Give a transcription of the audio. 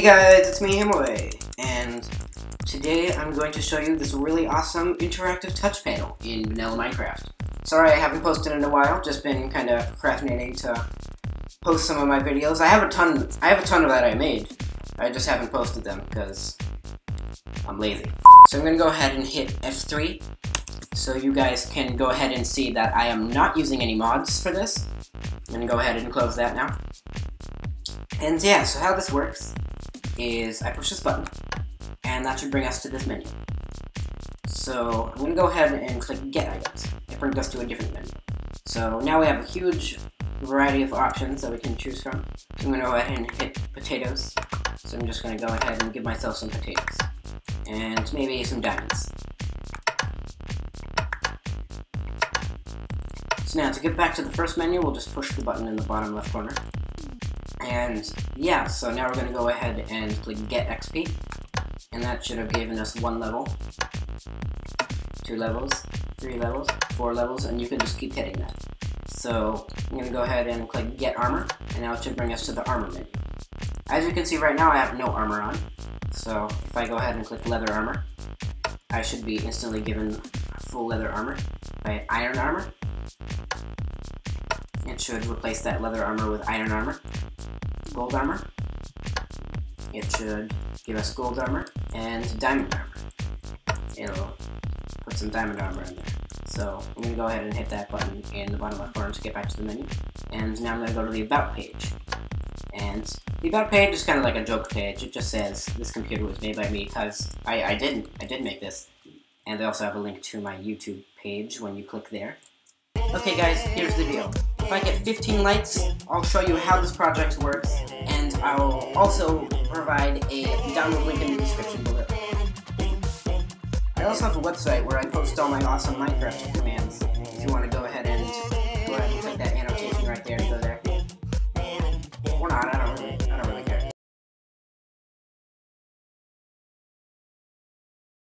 guys, it's me, ehamawy, and today I'm going to show you this really awesome interactive touch panel in vanilla Minecraft. Sorry I haven't posted in a while, just been kind of procrastinating to post some of my videos. I have a ton, I have a ton of that I made. I just haven't posted them because I'm lazy. So I'm going to go ahead and hit F3 so you guys can go ahead and see that I am not using any mods for this. I'm going to go ahead and close that now. And yeah, so how this works is I push this button, and that should bring us to this menu. So I'm going to go ahead and click Get Items. It brings us to a different menu. So now we have a huge variety of options that we can choose from. I'm going to go ahead and hit potatoes. So I'm just going to go ahead and give myself some potatoes. And maybe some diamonds. So now to get back to the first menu, we'll just push the button in the bottom left corner. And yeah, so now we're going to go ahead and click Get XP. And that should have given us one level, two levels, three levels, four levels, and you can just keep hitting that. So I'm going to go ahead and click Get Armor, and now it should bring us to the Armor menu. As you can see right now, I have no armor on. So if I go ahead and click Leather Armor, I should be instantly given full leather armor. Hit Iron Armor, it should replace that leather armor with iron armor gold armor. It should give us gold armor and diamond armor. It'll put some diamond armor in there. So I'm going to go ahead and hit that button in the bottom left corner to get back to the menu. And now I'm going to go to the About page. And the About page is kind of like a joke page. It just says, this computer was made by me, because I, I didn't. I did make this. And they also have a link to my YouTube page when you click there. Okay guys, here's the deal. If I get 15 likes, I'll show you how this project works, and I will also provide a download link in the description below. I also have a website where I post all my awesome Minecraft commands. If you want to go ahead